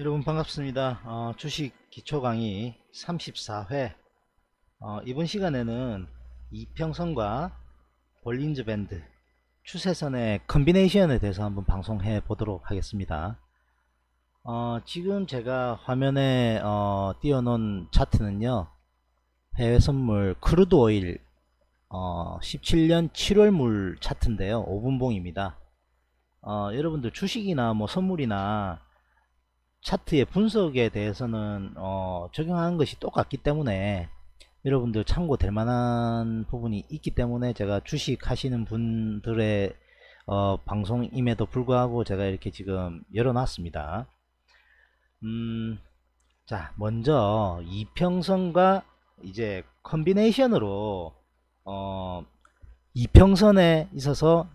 여러분 반갑습니다. 어, 주식 기초 강의 34회 어, 이번 시간에는 이평선과 볼린저 밴드 추세선의 combination에 대해서 한번 방송해 보도록 하겠습니다. 어, 지금 제가 화면에 어, 띄워놓은 차트는요 해외 선물 crude oil 17년 7월물 차트인데요 5분봉입니다. 어, 여러분들 주식이나 뭐 선물이나 차트의 분석에 대해서는 어, 적용하는 것이 똑같기 때문에 여러분들 참고될 만한 부분이 있기 때문에 제가 주식 하시는 분들의 어, 방송임에도 불구하고 제가 이렇게 지금 열어놨습니다. 음, 자, 먼저 이평선과 이제 컨비네이션으로 어, 이평선에 있어서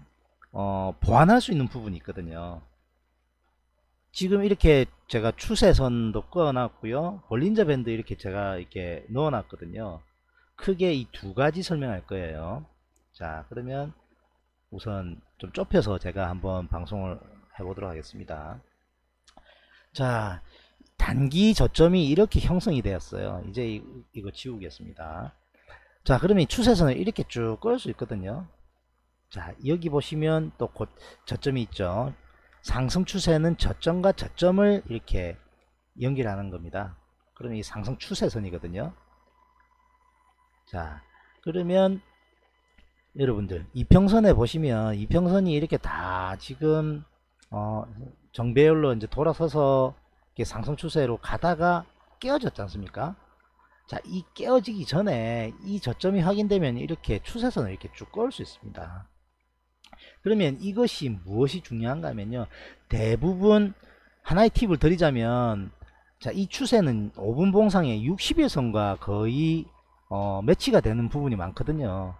어, 보완할 수 있는 부분이 있거든요. 지금 이렇게 제가 추세선도 꺼놨고요. 볼린저 밴드 이렇게 제가 이렇게 넣어놨거든요. 크게 이 두 가지 설명할 거예요. 자, 그러면 우선 좀 좁혀서 제가 한번 방송을 해보도록 하겠습니다. 자, 단기 저점이 이렇게 형성이 되었어요. 이제 이, 이거 지우겠습니다. 자, 그러면 이 추세선을 이렇게 쭉 끌 수 있거든요. 자, 여기 보시면 또 곧 저점이 있죠. 상승 추세는 저점과 저점을 이렇게 연결하는 겁니다. 그러면 이 상승 추세선이거든요. 자, 그러면 여러분들 이평선에 보시면 이평선이 이렇게 다 지금 어, 정배열로 이제 돌아서서 상승 추세로 가다가 깨어졌지 않습니까? 자, 이 깨어지기 전에 이 저점이 확인되면 이렇게 추세선을 이렇게 쭉 끌 수 있습니다. 그러면 이것이 무엇이 중요한가 하면요. 대부분 하나의 팁을 드리자면 자, 이 추세는 5분 봉상의 60일선과 거의 어, 매치가 되는 부분이 많거든요.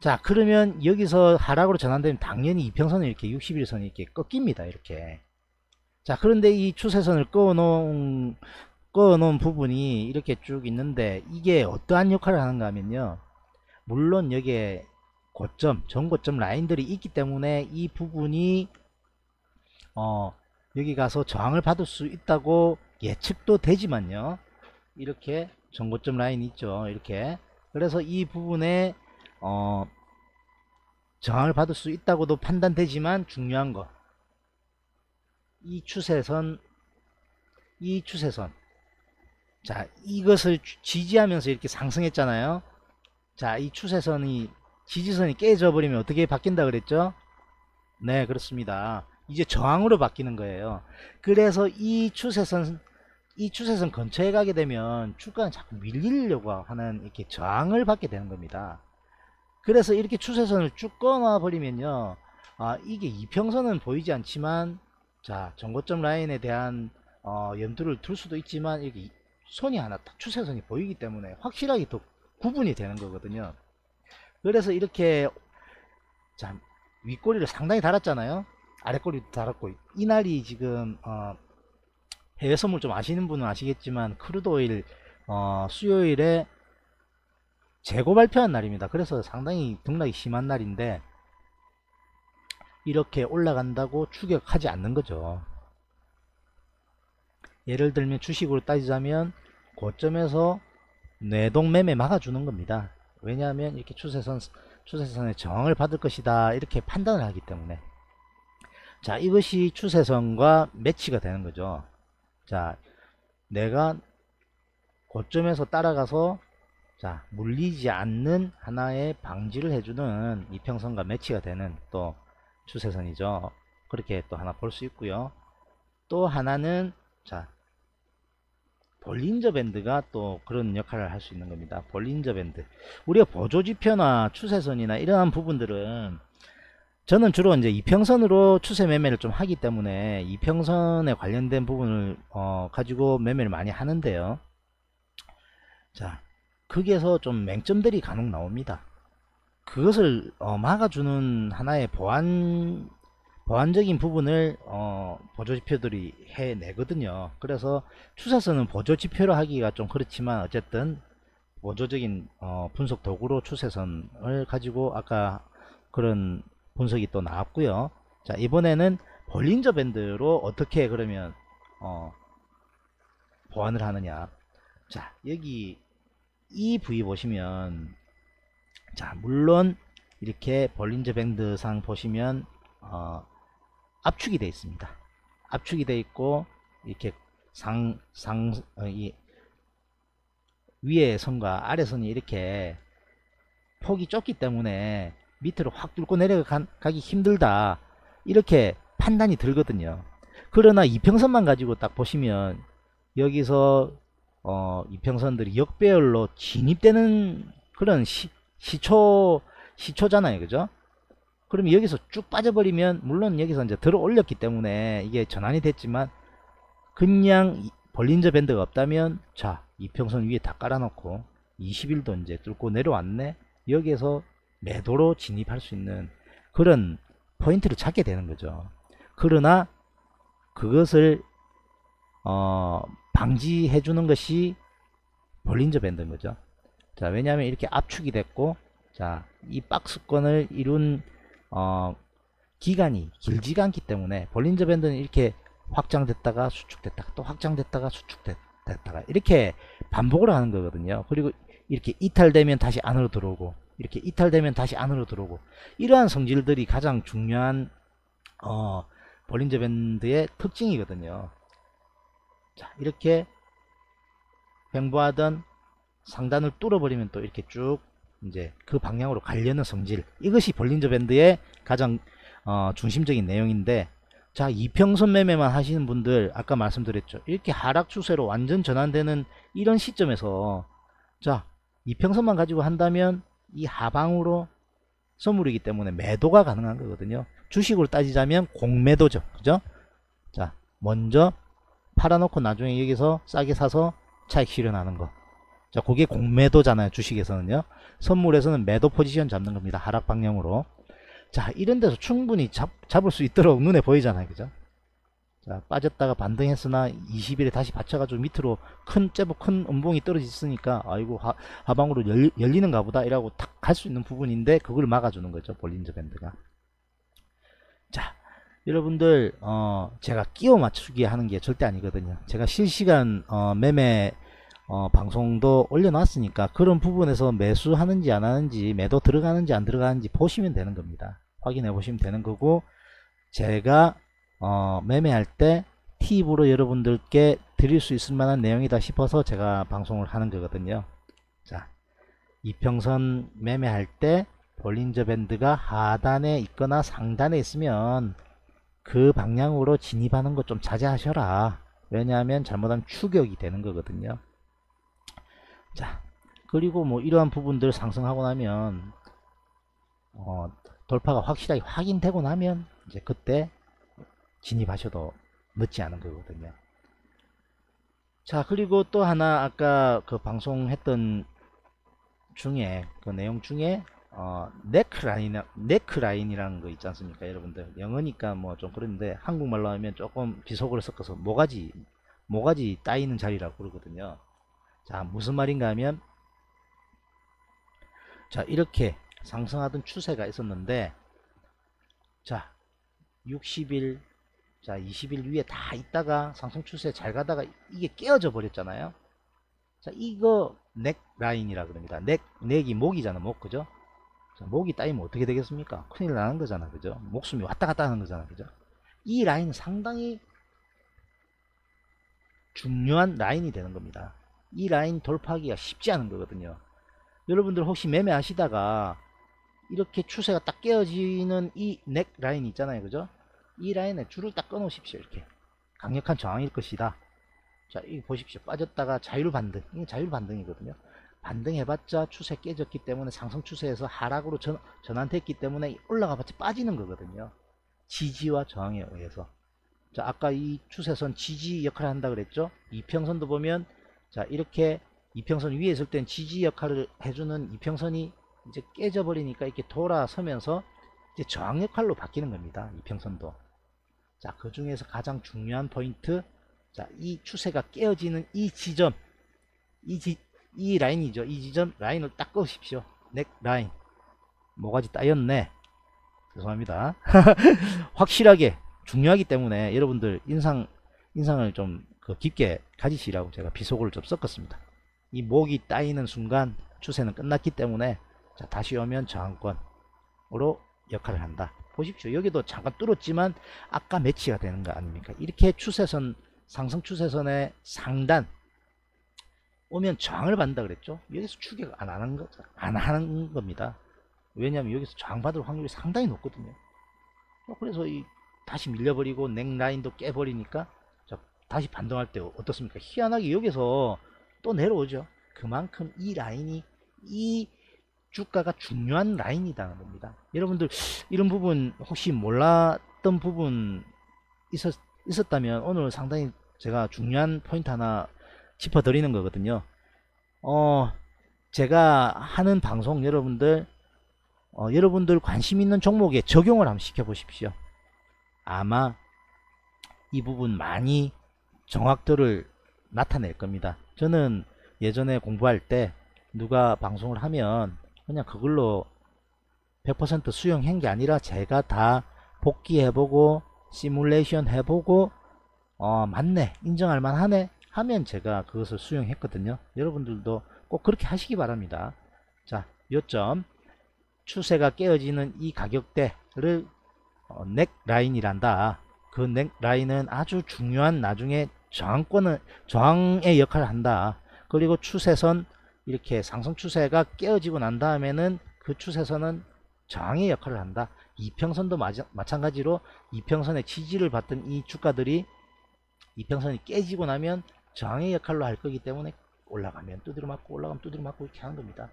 자, 그러면 여기서 하락으로 전환되면 당연히 이평선은 이렇게 60일선이 이렇게 꺾입니다. 이렇게. 자, 그런데 이 추세선을 꺼놓은, 꺼놓은 부분이 이렇게 쭉 있는데 이게 어떠한 역할을 하는가 하면요. 물론 여기에 고점, 전고점 라인들이 있기 때문에 이 부분이 어, 여기 가서 저항을 받을 수 있다고 예측도 되지만요. 이렇게 전고점 라인이 있죠. 이렇게. 그래서 이 부분에 어, 저항을 받을 수 있다고도 판단되지만 중요한 거. 이 추세선, 이 추세선. 자, 이것을 지지하면서 이렇게 상승했잖아요. 자, 이 추세선이 지지선이 깨져 버리면 어떻게 바뀐다 그랬죠? 네, 그렇습니다. 이제 저항으로 바뀌는 거예요. 그래서 이 추세선 이 추세선 근처에 가게 되면 주가는 자꾸 밀리려고 하는 이렇게 저항을 받게 되는 겁니다. 그래서 이렇게 추세선을 쭉 끊어 버리면요. 아, 이게 이평선은 보이지 않지만 자, 전고점 라인에 대한 어, 염두를 둘 수도 있지만 이게 선이 하나 딱 추세선이 보이기 때문에 확실하게 더 구분이 되는 거거든요. 그래서 이렇게 자 윗꼬리를 상당히 달았잖아요. 아랫꼬리도 달았고 이날이 지금 어, 해외 선물 좀 아시는 분은 아시겠지만 crude oil 어, 수요일에 재고 발표한 날입니다. 그래서 상당히 등락이 심한 날인데 이렇게 올라간다고 추격하지 않는 거죠. 예를 들면 주식으로 따지자면 고점에서 뇌동 매매 막아주는 겁니다 왜냐하면 이렇게 추세선 추세선의 저항을 받을 것이다. 이렇게 판단을 하기 때문에. 자 이것이 추세선과 매치가 되는 거죠. 자 내가 고점에서 따라가서 자 물리지 않는 하나의 방지를 해주는 이평선과 매치가 되는 또 추세선이죠. 그렇게 또 하나 볼 수 있고요. 또 하나는 자 볼린저 밴드가 또 그런 역할을 할 수 있는 겁니다. 볼린저 밴드. 우리가 보조지표나 추세선이나 이러한 부분들은 저는 주로 이제 이평선으로 추세 매매를 좀 하기 때문에 이평선에 관련된 부분을 어, 가지고 매매를 많이 하는데요. 자, 거기에서 좀 맹점들이 간혹 나옵니다. 그것을 어, 막아주는 하나의 보안 보완적인 부분을 어, 보조지표들이 해내거든요. 그래서 추세선은 보조지표로 하기가 좀 그렇지만 어쨌든 보조적인 어, 분석 도구로 추세선을 가지고 아까 그런 분석이 또 나왔고요. 자 이번에는 볼린저 밴드로 어떻게 그러면 어, 보완을 하느냐. 자, 여기 이 부위 보시면 자, 물론 이렇게 볼린저 밴드상 보시면 어, 압축이 되어 있습니다. 압축이 되어 있고 이렇게 상, 상, 어, 이 위에 선과 아래 선이 이렇게 폭이 좁기 때문에 밑으로 확 뚫고 내려가기 힘들다. 이렇게 판단이 들거든요. 그러나 이평선만 가지고 딱 보시면 여기서 어, 이평선들이 역배열로 진입되는 그런 시, 시초 시초잖아요, 그죠? 그러면 여기서 쭉 빠져버리면 물론 여기서 이제 들어 올렸기 때문에 이게 전환이 됐지만 그냥 볼린저 밴드가 없다면 자 이평선 위에 다 깔아놓고 20일도 이제 뚫고 내려왔네 여기에서 매도로 진입할 수 있는 그런 포인트를 찾게 되는 거죠. 그러나 그것을 어, 방지해 주는 것이 볼린저 밴드인 거죠. 자, 왜냐하면 이렇게 압축이 됐고 자, 이 박스권을 이룬 어, 기간이 길지가 않기 때문에 볼린저 밴드는 이렇게 확장됐다가 수축됐다가 또 확장됐다가 수축됐다가 이렇게 반복을 하는 거거든요. 그리고 이렇게 이탈되면 다시 안으로 들어오고 이렇게 이탈되면 다시 안으로 들어오고 이러한 성질들이 가장 중요한 어, 볼린저 밴드의 특징이거든요. 자, 이렇게 횡보하던 상단을 뚫어버리면 또 이렇게 쭉 이제 그 방향으로 가려는 성질. 이것이 볼린저 밴드의 가장 어, 중심적인 내용인데 자 이평선 매매만 하시는 분들 아까 말씀드렸죠. 이렇게 하락 추세로 완전 전환되는 이런 시점에서 자 이평선만 가지고 한다면 이 하방으로 선물이기 때문에 매도가 가능한 거거든요. 주식으로 따지자면 공매도죠. 그죠? 자 먼저 팔아놓고 나중에 여기서 싸게 사서 차익 실현하는 거 자, 그게 공매도잖아요. 주식에서는요. 선물에서는 매도 포지션 잡는 겁니다. 하락 방향으로. 자, 이런 데서 충분히 잡, 잡을 수 있도록 눈에 보이잖아요. 그죠? 자, 빠졌다가 반등했으나 20일에 다시 받쳐가지고 밑으로 큰, 제법 큰 음봉이 떨어졌으니까, 아이고, 하, 하방으로 열, 열리는가 보다. 이라고 탁갈수 있는 부분인데, 그걸 막아주는 거죠. 볼린저 밴드가. 자, 여러분들, 어, 제가 끼워 맞추기 하는 게 절대 아니거든요. 제가 실시간, 어, 매매, 어, 방송도 올려놨으니까 그런 부분에서 매수하는지 안 하는지 매도 들어가는지 안 들어가는지 보시면 되는 겁니다. 확인해 보시면 되는 거고 제가 어, 매매할 때 팁으로 여러분들께 드릴 수 있을 만한 내용이다 싶어서 제가 방송을 하는 거거든요. 자, 이평선 매매할 때 볼린저 밴드가 하단에 있거나 상단에 있으면 그 방향으로 진입하는 거좀 자제하셔라. 왜냐하면 잘못하면 추격이 되는 거거든요. 자 그리고 뭐 이러한 부분들 상승하고 나면 어, 돌파가 확실하게 확인되고 나면 이제 그때 진입하셔도 늦지 않은 거거든요. 자 그리고 또 하나 아까 그 방송했던 중에 그 내용 중에 어, 네크라인 네크라인이라는 거 있지 않습니까 여러분들 영어니까 뭐 좀 그런데 한국말로 하면 조금 비속어를 섞어서 모가지 모가지 따이는 자리라고 그러거든요 자 무슨 말인가 하면 자 이렇게 상승하던 추세가 있었는데 자 60일 자 20일 위에 다 있다가 상승 추세 잘 가다가 이게 깨어져 버렸잖아요. 자 이거 넥 라인이라 그럽니다. 넥 넥이 목이잖아 목 그죠? 자, 목이 따이면 어떻게 되겠습니까? 큰일 나는 거잖아 그죠? 목숨이 왔다 갔다 하는 거잖아 그죠? 이 라인 상당히 중요한 라인이 되는 겁니다 이 라인 돌파하기가 쉽지 않은 거거든요. 여러분들 혹시 매매하시다가 이렇게 추세가 딱 깨어지는 이 넥 라인 있잖아요. 그죠? 이 라인에 줄을 딱 끊어 놓으십시오. 이렇게. 강력한 저항일 것이다. 자, 이거 보십시오. 빠졌다가 자율 반등. 이게 자율 반등이거든요. 반등해봤자 추세 깨졌기 때문에 상승 추세에서 하락으로 전, 전환됐기 때문에 올라가봤자 빠지는 거거든요. 지지와 저항에 의해서. 자, 아까 이 추세선 지지 역할을 한다 그랬죠? 이평선도 보면 자 이렇게 이평선 위에 있을 땐 지지 역할을 해주는 이평선이 이제 깨져버리니까 이렇게 돌아서면서 이제 저항 역할로 바뀌는 겁니다. 이평선도. 자, 그 중에서 가장 중요한 포인트. 자, 이 추세가 깨어지는 이 지점. 이 지, 이 라인이죠. 이 지점 라인을 딱 꺼십시오. 넥 라인. 뭐가지 따였네. 죄송합니다. 확실하게 중요하기 때문에 여러분들 인상, 인상을 좀 그 깊게 가지시라고 제가 비속어를 좀 섞었습니다. 이 목이 따이는 순간 추세는 끝났기 때문에 자, 다시 오면 저항권으로 역할을 한다. 보십시오. 여기도 잠깐 뚫었지만 아까 매치가 되는 거 아닙니까? 이렇게 추세선 상승 추세선의 상단 오면 저항을 받는다 그랬죠. 여기서 추격 안 하는 거, 안 하는 겁니다. 왜냐하면 여기서 저항 받을 확률이 상당히 높거든요. 어, 그래서 이 다시 밀려버리고 넥라인도 깨버리니까 자, 다시 반등할 때 어떻습니까? 희한하게 여기서 또 내려오죠. 그만큼 이 라인이 이 주가가 중요한 라인이라는 겁니다. 여러분들 이런 부분 혹시 몰랐던 부분 있었, 있었다면 오늘 상당히 제가 중요한 포인트 하나 짚어드리는 거거든요. 어, 제가 하는 방송 여러분들 어, 여러분들 관심 있는 종목에 적용을 한번 시켜 보십시오. 아마 이 부분 많이 정확도를 나타낼 겁니다. 저는 예전에 공부할 때 누가 방송을 하면 그냥 그걸로 100% 수용한 게 아니라 제가 다 복귀해보고 시뮬레이션 해보고 어 맞네 인정할 만하네 하면 제가 그것을 수용했거든요. 여러분들도 꼭 그렇게 하시기 바랍니다. 자 요점. 추세가 깨어지는 이 가격대를 어, 넥라인이란다. 그 넥라인은 아주 중요한 나중에 저항권을 저항의 역할을 한다 그리고 추세선 이렇게 상승 추세가 깨어지고 난 다음에는 그 추세선은 저항의 역할을 한다. 이평선도 마자, 마찬가지로 이평선의 지지를 받던 이 주가들이 이평선이 깨지고 나면 저항의 역할로 할 거기 때문에 올라가면 두드려 맞고 올라가면 두드려 맞고 이렇게 하는 겁니다.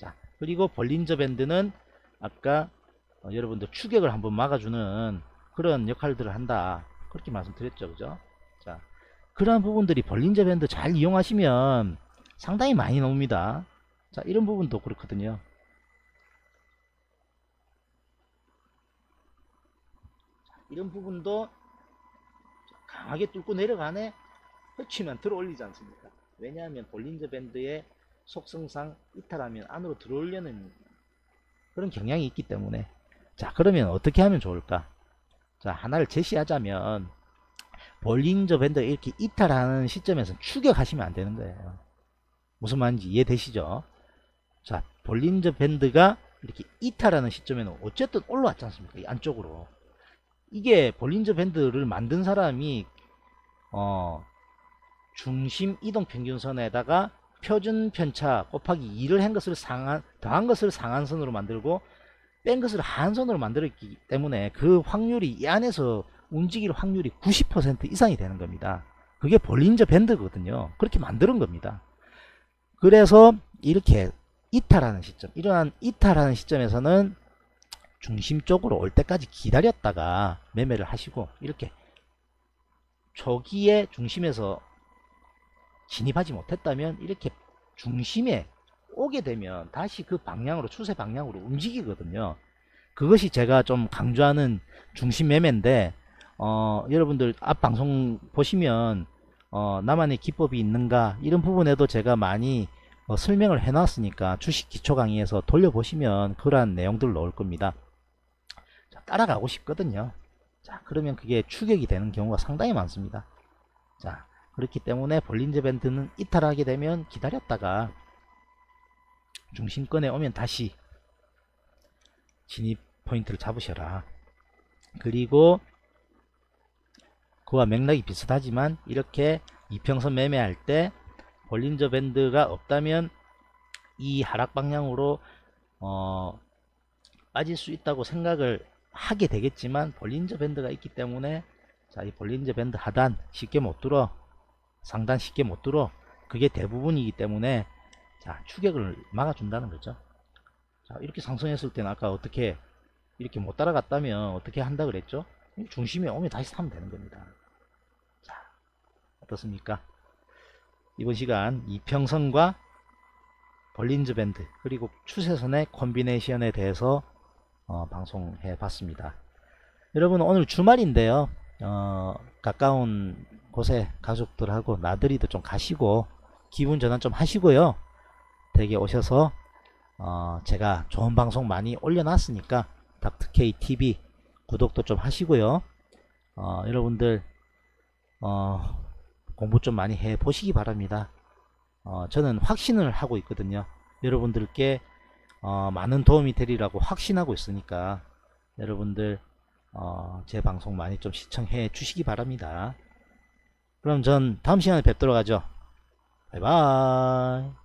자 그리고 볼린저 밴드는 아까 어, 여러분들 추격을 한번 막아주는 그런 역할들을 한다. 그렇게 말씀드렸죠. 그죠? 자 그러한 부분들이 볼린저 밴드 잘 이용하시면 상당히 많이 나옵니다. 자, 이런 부분도 그렇거든요. 이런 부분도 강하게 뚫고 내려가네 허치면 들어 올리지 않습니까? 왜냐하면 볼린저 밴드의 속성상 이탈하면 안으로 들어오려는 그런 경향이 있기 때문에 자 그러면 어떻게 하면 좋을까? 자 하나를 제시하자면 볼린저 밴드 이렇게 이탈하는 시점에서 추격하시면 안 되는 거예요. 무슨 말인지 이해되시죠? 자, 볼린저 밴드가 이렇게 이탈하는 시점에는 어쨌든 올라왔지 않습니까? 이 안쪽으로. 이게 볼린저 밴드를 만든 사람이 어 중심 이동 평균선에다가 표준 편차 곱하기 2를 한 것을 상한 더한 것을 상한선으로 만들고 뺀 것을 하한선으로 만들었기 때문에 그 확률이 이 안에서 움직일 확률이 90% 이상이 되는 겁니다. 그게 볼린저 밴드거든요. 그렇게 만드는 겁니다. 그래서 이렇게 이탈하는 시점 이러한 이탈하는 시점에서는 중심 쪽으로 올 때까지 기다렸다가 매매를 하시고 이렇게 초기에 중심에서 진입하지 못했다면 이렇게 중심에 오게 되면 다시 그 방향으로 추세 방향으로 움직이거든요 그것이 제가 좀 강조하는 중심 매매인데 어, 여러분들 앞 방송 보시면 어, 나만의 기법이 있는가 이런 부분에도 제가 많이 어, 설명을 해놨으니까 주식 기초 강의에서 돌려보시면 그러한 내용들 나올 겁니다. 자, 따라가고 싶거든요. 자 그러면 그게 추격이 되는 경우가 상당히 많습니다. 자 그렇기 때문에 볼린저 밴드는 이탈하게 되면 기다렸다가 중심권에 오면 다시 진입 포인트를 잡으셔라. 그리고 그와 맥락이 비슷하지만 이렇게 이평선 매매할 때 볼린저 밴드가 없다면 이 하락 방향으로 어, 빠질 수 있다고 생각을 하게 되겠지만 볼린저 밴드가 있기 때문에 자, 이 볼린저 밴드 하단 쉽게 못 뚫어 상단 쉽게 못 뚫어 그게 대부분이기 때문에 자 추격을 막아준다는 거죠. 자 이렇게 상승했을 때는 아까 어떻게 이렇게 못 따라갔다면 어떻게 한다 그랬죠? 중심에 오면 다시 사면 되는 겁니다. 자 어떻습니까 이번 시간 이평선과 볼린즈 밴드 그리고 추세선의 콤비네이션에 대해서 어, 방송해 봤습니다. 여러분 오늘 주말인데요. 어, 가까운 곳에 가족들하고 나들이도 좀 가시고 기분 전환 좀 하시고요. 댁에 오셔서 어, 제가 좋은 방송 많이 올려놨으니까 닥터케이 TV 구독도 좀 하시고요. 어, 여러분들 어, 공부 좀 많이 해 보시기 바랍니다. 어, 저는 확신을 하고 있거든요. 여러분들께 어, 많은 도움이 되리라고 확신하고 있으니까 여러분들 어, 제 방송 많이 좀 시청해 주시기 바랍니다. 그럼 전 다음 시간에 뵙도록 하죠. 바이바이.